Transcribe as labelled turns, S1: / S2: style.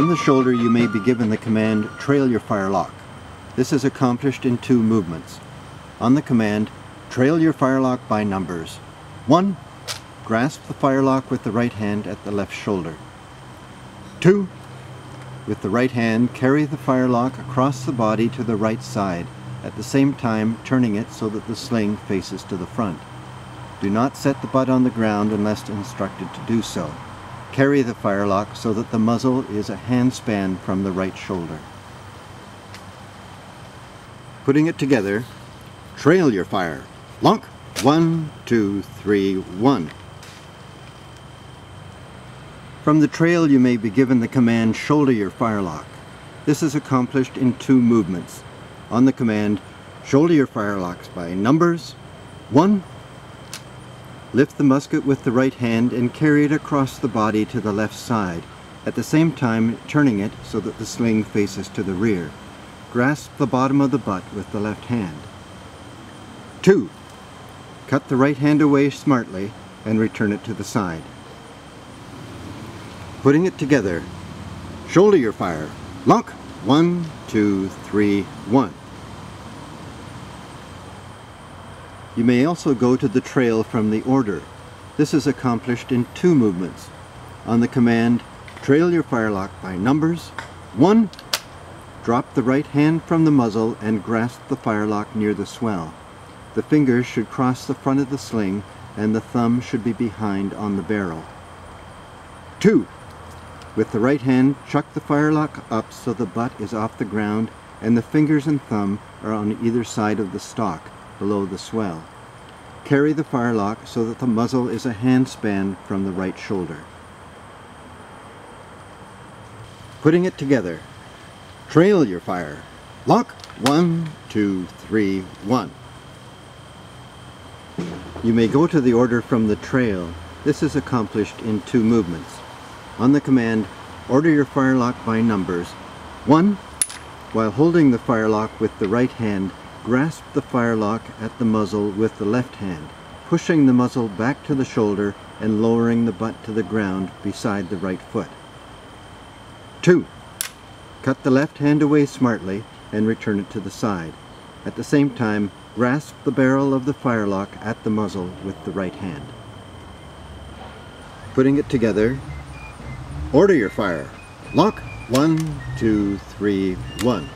S1: From the shoulder you may be given the command trail your firelock. This is accomplished in two movements. On the command, trail your firelock by numbers. 1. Grasp the firelock with the right hand at the left shoulder. 2. With the right hand, carry the firelock across the body to the right side, at the same time turning it so that the sling faces to the front. Do not set the butt on the ground unless instructed to do so. Carry the firelock so that the muzzle is a handspan from the right shoulder. Putting it together, trail your fire. Lock. One, two, three, one. From the trail you may be given the command shoulder your firelock. This is accomplished in two movements. On the command, shoulder your firelocks by numbers. One, Lift the musket with the right hand and carry it across the body to the left side, at the same time turning it so that the sling faces to the rear. Grasp the bottom of the butt with the left hand. 2. Cut the right hand away smartly and return it to the side. Putting it together, shoulder your fire. Lock. One, two, three, one. You may also go to the trail from the order. This is accomplished in two movements. On the command, trail your firelock by numbers. 1. Drop the right hand from the muzzle and grasp the firelock near the swell. The fingers should cross the front of the sling and the thumb should be behind on the barrel. 2. With the right hand, chuck the firelock up so the butt is off the ground and the fingers and thumb are on either side of the stock below the swell. Carry the firelock so that the muzzle is a handspan from the right shoulder. Putting it together, trail your fire. Lock, one, two, three, one. You may go to the order from the trail. This is accomplished in two movements. On the command, order your firelock by numbers. One, while holding the firelock with the right hand, Grasp the firelock at the muzzle with the left hand, pushing the muzzle back to the shoulder and lowering the butt to the ground beside the right foot. 2. Cut the left hand away smartly and return it to the side. At the same time, grasp the barrel of the firelock at the muzzle with the right hand. Putting it together, order your fire. Lock, one, two, three, one.